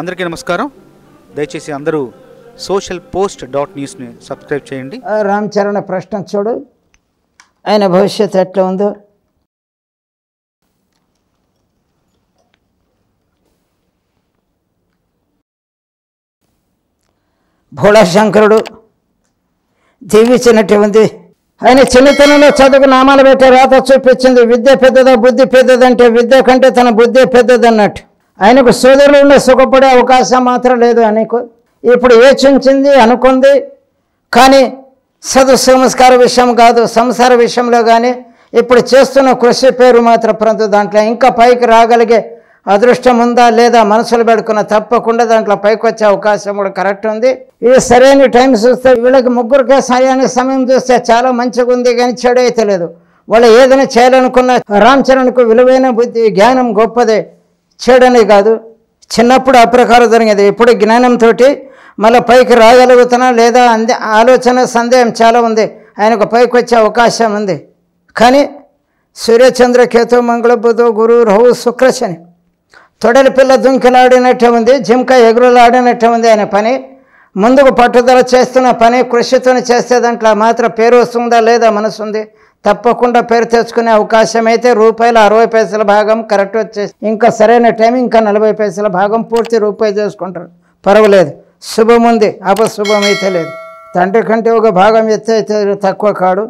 అందరికీ నమస్కారం. దయచేసి అందరూ సోషల్ పోస్ట్ డాట్ న్యూస్ని సబ్స్క్రైబ్ చేయండి. రామ్ చరణ్ ప్రశ్న చూడు. ఆయన భవిష్యత్తు ఎట్లా ఉందో? భోళశంకరుడు దీవించినట్టు ఉంది. ఆయన చిన్నతనంలో చదువుకు నామాలు పెట్టి రాత చూపించింది. విద్య పెద్దదా బుద్ధి పెద్దదంటే విద్య కంటే తన బుద్ధి పెద్దదన్నట్టు. ఆయనకు సోదరులు సుఖపడే అవకాశం మాత్రం లేదు ఆయనకు. ఇప్పుడు యోచించింది అనుకుంది. కానీ సదుసంస్కార సంస్కార విషయం కాదు సంసార విషయంలో కానీ ఇప్పుడు చేస్తున్న కృషి పేరు మాత్రం ప్రంతు దాంట్లో ఇంకా పైకి రాగలిగే అదృష్టం ఉందా లేదా మనసులు పెడుకున్న తప్పకుండా దాంట్లో పైకి వచ్చే అవకాశం కూడా కరెక్ట్ ఉంది. ఇది సరైన టైం చూస్తే వీళ్ళకి ముగ్గురికే సరైన సమయం చూస్తే చాలా మంచిగా ఉంది కానీ చెడు అయితే లేదు. వాళ్ళు ఏదైనా చేయాలనుకున్న రామ్ చరణ్కు విలువైన బుద్ధి జ్ఞానం గొప్పదే. చెడని కాదు. చిన్నప్పుడు అప్రకారం జరిగేది. ఇప్పుడు జ్ఞానంతో మళ్ళీ పైకి రాగలుగుతున్నా లేదా అందే ఆలోచన సందేహం చాలా ఉంది. ఆయనకు పైకి వచ్చే అవకాశం ఉంది. కానీ సూర్యచంద్ర కేతు మంగళ బుధ గురు రహు శుక్రశని తొడలి పిల్ల దుంకిలాడినట్టే ఉంది. జింక ఎగురులాడినట్టే ఉంది ఆయన పని. ముందుకు పట్టుదల చేస్తున్న పని కృషితో చేస్తే దాంట్లో మాత్రం పేరు వస్తుందా లేదా మనసు ఉంది. తప్పకుండా పేరు తెచ్చుకునే అవకాశం అయితే రూపాయలు అరవై పైసల భాగం కరెక్ట్ వచ్చేసి ఇంకా సరైన టైం ఇంకా నలభై పైసల భాగం పూర్తి రూపాయి చేసుకుంటారు. పర్వాలేదు. శుభం ఉంది అపశుభం అయితే లేదు. తండ్రి కంటే ఒక భాగం ఎత్తే అయితే తక్కువ కాడు.